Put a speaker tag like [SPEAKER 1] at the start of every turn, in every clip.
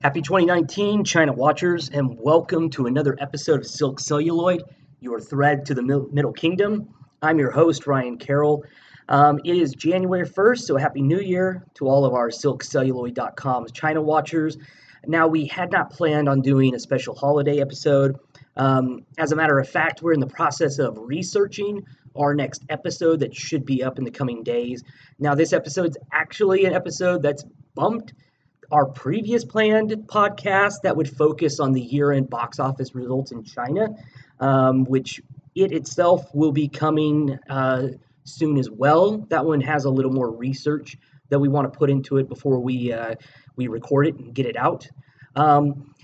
[SPEAKER 1] Happy 2019, China Watchers, and welcome to another episode of Silk Celluloid, your thread to the Middle Kingdom. I'm your host, Ryan Carroll. Um, it is January 1st, so Happy New Year to all of our SilkCelluloid.com China Watchers. Now, we had not planned on doing a special holiday episode. Um, as a matter of fact, we're in the process of researching our next episode that should be up in the coming days. Now, this episode's actually an episode that's bumped our previous planned podcast that would focus on the year end box office results in China, um, which it itself will be coming uh, soon as well. That one has a little more research that we want to put into it before we uh, we record it and get it out. Um,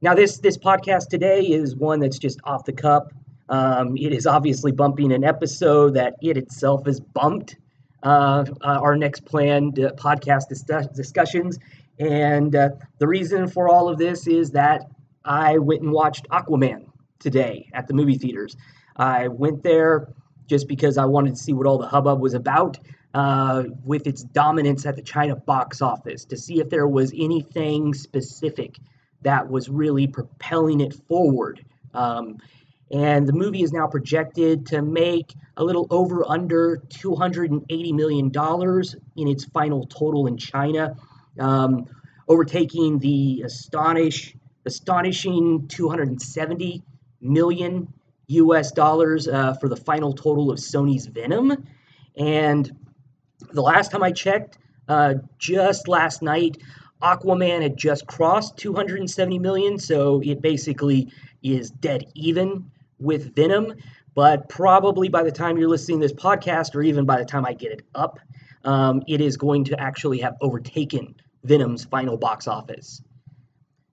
[SPEAKER 1] now, this this podcast today is one that's just off the cup. Um, it is obviously bumping an episode that it itself is bumped. Uh, uh, our next planned uh, podcast dis- discussions and uh, the reason for all of this is that I went and watched Aquaman today at the movie theaters. I went there just because I wanted to see what all the hubbub was about uh, with its dominance at the China box office to see if there was anything specific that was really propelling it forward. Um, and the movie is now projected to make a little over under $280 million in its final total in China um, overtaking the astonish, astonishing 270 million US dollars uh, for the final total of Sony's Venom. And the last time I checked, uh, just last night, Aquaman had just crossed 270 million, so it basically is dead even with Venom. But probably by the time you're listening to this podcast, or even by the time I get it up, um, it is going to actually have overtaken Venom's final box office.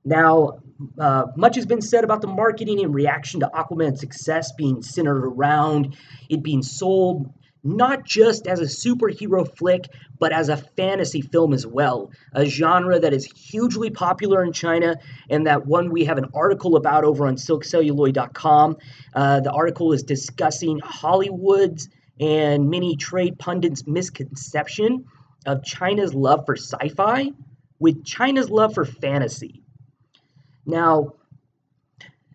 [SPEAKER 1] Now, uh, much has been said about the marketing in reaction to Aquaman's success being centered around it being sold not just as a superhero flick, but as a fantasy film as well. A genre that is hugely popular in China, and that one we have an article about over on silkcelluloid.com. Uh, the article is discussing Hollywood's and many trade pundits' misconception of China's love for sci fi with China's love for fantasy. Now,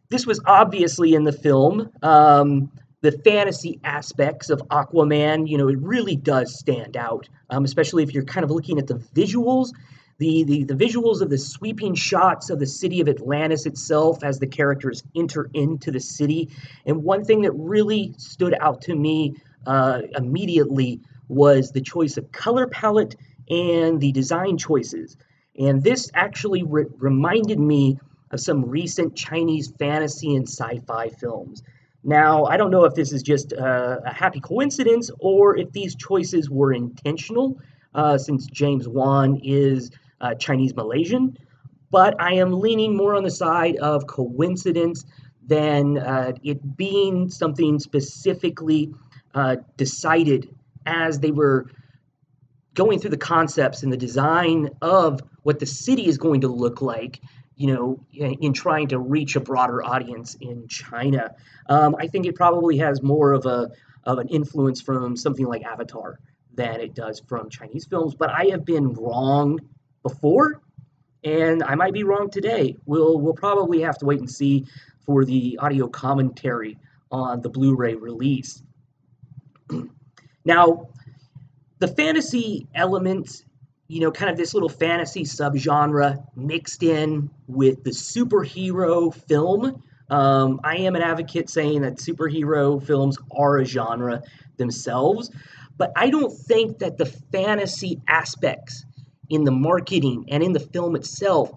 [SPEAKER 1] this was obviously in the film. Um, the fantasy aspects of Aquaman, you know, it really does stand out, um, especially if you're kind of looking at the visuals. The, the, the visuals of the sweeping shots of the city of Atlantis itself as the characters enter into the city. And one thing that really stood out to me uh, immediately was the choice of color palette and the design choices. And this actually re- reminded me of some recent Chinese fantasy and sci fi films. Now, I don't know if this is just a, a happy coincidence or if these choices were intentional, uh, since James Wan is uh, Chinese Malaysian, but I am leaning more on the side of coincidence than uh, it being something specifically uh, decided as they were going through the concepts and the design of what the city is going to look like you know, in trying to reach a broader audience in China. Um, I think it probably has more of a of an influence from something like Avatar than it does from Chinese films. But I have been wrong before, and I might be wrong today. We'll we'll probably have to wait and see for the audio commentary on the Blu-ray release. now, the fantasy element, you know, kind of this little fantasy subgenre mixed in with the superhero film. Um, I am an advocate saying that superhero films are a genre themselves, but I don't think that the fantasy aspects in the marketing and in the film itself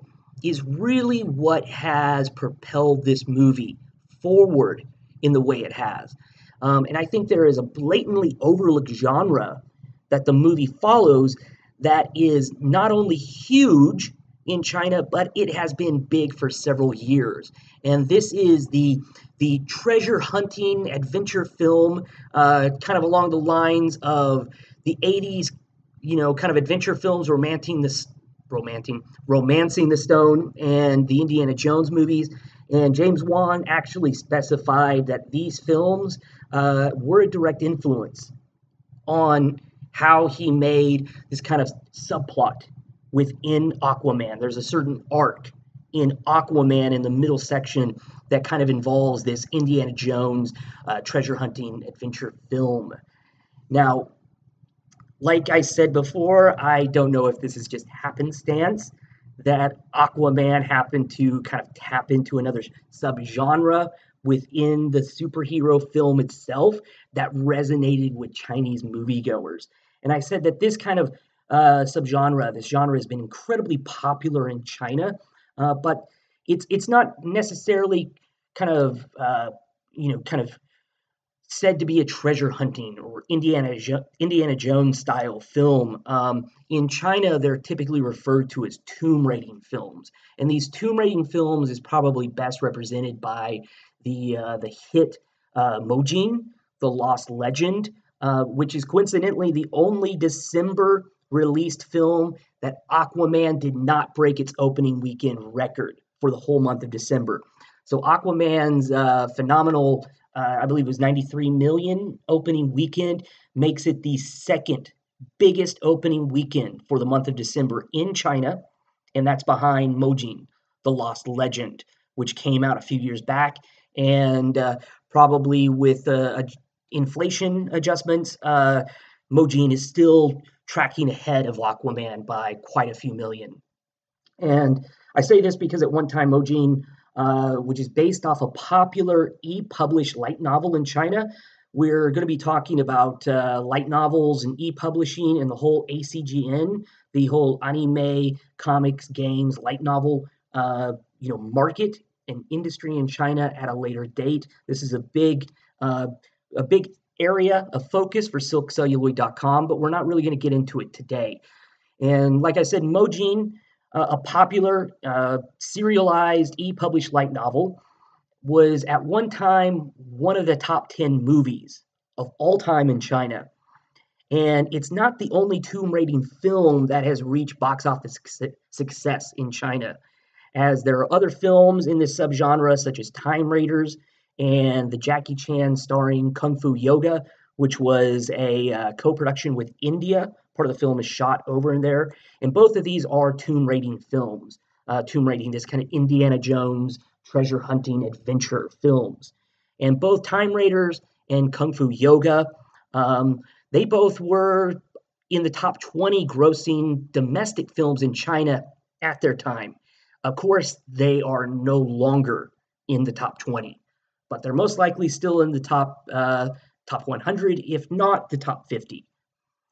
[SPEAKER 1] is really what has propelled this movie forward in the way it has. Um, and I think there is a blatantly overlooked genre that the movie follows that is not only huge in China, but it has been big for several years. And this is the the treasure hunting adventure film, uh, kind of along the lines of the 80s, you know, kind of adventure films, romancing this romancing romancing the stone and the Indiana Jones movies. And James Wan actually specified that these films uh, were a direct influence on how he made this kind of subplot within Aquaman. There's a certain arc in Aquaman in the middle section that kind of involves this Indiana Jones uh, treasure hunting adventure film. Now, like I said before, I don't know if this is just happenstance that Aquaman happened to kind of tap into another subgenre within the superhero film itself that resonated with Chinese moviegoers. And I said that this kind of uh, subgenre, this genre, has been incredibly popular in China, uh, but it's it's not necessarily kind of uh, you know kind of said to be a treasure hunting or Indiana jo- Indiana Jones style film. Um, in China, they're typically referred to as tomb raiding films, and these tomb raiding films is probably best represented by the uh, the hit uh, Mojin, the Lost Legend, uh, which is coincidentally the only December released film that Aquaman did not break its opening weekend record for the whole month of December. So Aquaman's uh, phenomenal, uh, I believe it was 93 million opening weekend, makes it the second biggest opening weekend for the month of December in China, and that's behind Mojin, the Lost Legend, which came out a few years back, and uh, probably with uh, inflation adjustments, uh, Mojin is still tracking ahead of Aquaman by quite a few million. And I say this because at one time, Mojin, uh, which is based off a popular e published light novel in China, we're going to be talking about uh, light novels and e publishing and the whole ACGN, the whole anime, comics, games, light novel. Uh, you know, market and industry in China at a later date. This is a big, uh, a big area of focus for silkcelluloid.com, but we're not really going to get into it today. And like I said, Mojin, a popular uh, serialized e-published light novel, was at one time one of the top 10 movies of all time in China. And it's not the only tomb raiding film that has reached box office success in China, as there are other films in this subgenre, such as Time Raiders and the Jackie Chan starring Kung Fu Yoga, which was a uh, co production with India. Part of the film is shot over in there. And both of these are tomb raiding films, uh, tomb raiding, this kind of Indiana Jones treasure hunting adventure films. And both Time Raiders and Kung Fu Yoga, um, they both were in the top 20 grossing domestic films in China at their time. Of course, they are no longer in the top 20 but they're most likely still in the top uh, top 100, if not the top 50.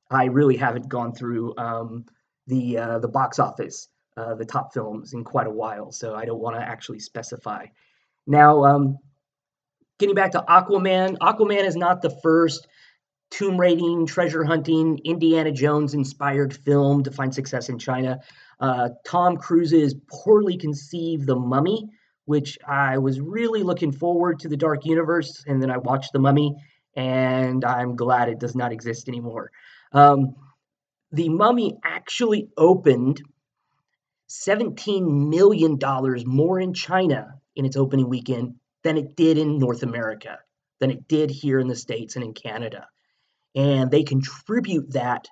[SPEAKER 1] I really haven't gone through um, the uh, the box office, uh, the top films in quite a while, so I don't want to actually specify. Now, um, getting back to Aquaman, Aquaman is not the first tomb raiding, treasure hunting, Indiana Jones inspired film to find success in China. Uh, Tom Cruise's poorly conceived The Mummy which I was really looking forward to the Dark Universe, and then I watched The Mummy, and I'm glad it does not exist anymore. Um, the Mummy actually opened $17 million more in China in its opening weekend than it did in North America, than it did here in the States and in Canada. And they contribute that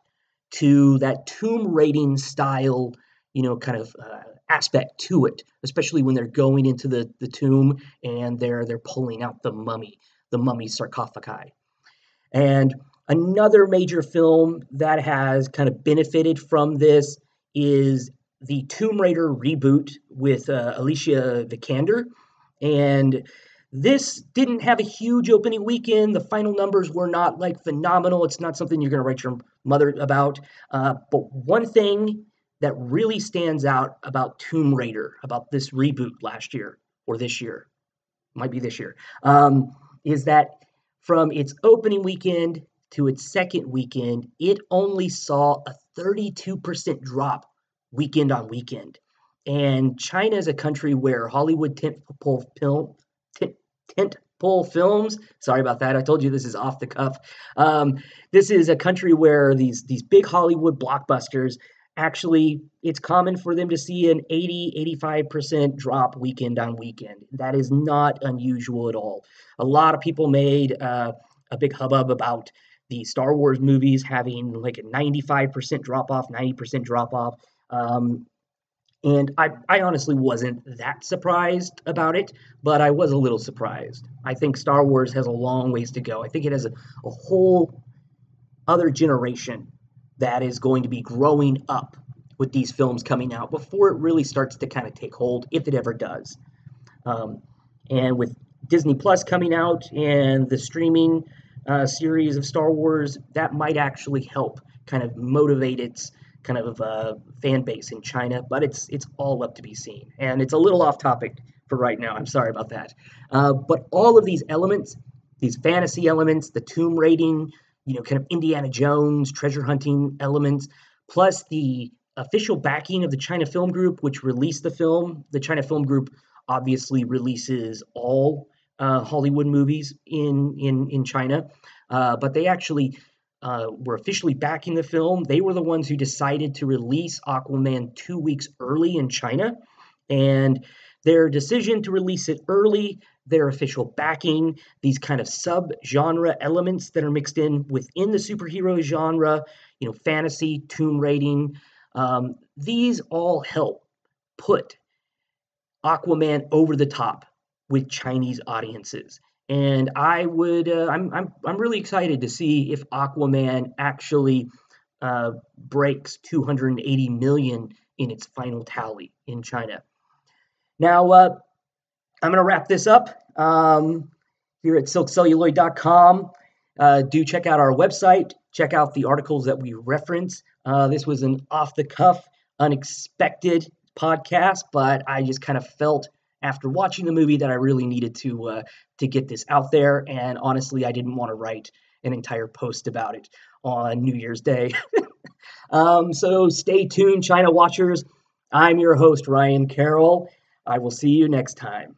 [SPEAKER 1] to that tomb raiding style, you know, kind of uh, aspect to it, especially when they're going into the, the tomb and they're they're pulling out the mummy, the mummy sarcophagi. And another major film that has kind of benefited from this is the Tomb Raider reboot with uh, Alicia Vikander. And this didn't have a huge opening weekend. The final numbers were not like phenomenal. It's not something you're going to write your mother about. Uh, but one thing that really stands out about Tomb Raider, about this reboot last year or this year, might be this year, um, is that from its opening weekend to its second weekend, it only saw a 32% drop weekend on weekend. And China is a country where Hollywood tentpole film, tent, tentpole films. Sorry about that. I told you this is off the cuff. Um, this is a country where these these big Hollywood blockbusters actually it's common for them to see an 80 85% drop weekend on weekend that is not unusual at all a lot of people made uh, a big hubbub about the star wars movies having like a 95% drop off 90% drop off um, And I, I honestly wasn't that surprised about it, but I was a little surprised. I think Star Wars has a long ways to go. I think it has a, a whole other generation that is going to be growing up with these films coming out before it really starts to kind of take hold, if it ever does. Um, and with Disney Plus coming out and the streaming uh, series of Star Wars, that might actually help kind of motivate its kind of uh, fan base in China. But it's it's all up to be seen, and it's a little off topic for right now. I'm sorry about that. Uh, but all of these elements, these fantasy elements, the tomb raiding, you know, kind of Indiana Jones treasure hunting elements, plus the official backing of the China Film Group, which released the film. The China Film Group obviously releases all uh, Hollywood movies in in in China, uh, but they actually uh, were officially backing the film. They were the ones who decided to release Aquaman two weeks early in China, and their decision to release it early, their official backing, these kind of sub-genre elements that are mixed in within the superhero genre, you know, fantasy, tomb raiding, um, these all help put Aquaman over the top with Chinese audiences. And I would, uh, I'm, I'm, I'm really excited to see if Aquaman actually uh, breaks 280 million in its final tally in China. Now, uh, I'm going to wrap this up um, here at silkcelluloid.com. Uh, do check out our website. Check out the articles that we reference. Uh, this was an off the cuff, unexpected podcast, but I just kind of felt after watching the movie that I really needed to uh, to get this out there. And honestly, I didn't want to write an entire post about it on New Year's Day. um, so stay tuned, China watchers. I'm your host, Ryan Carroll. I will see you next time.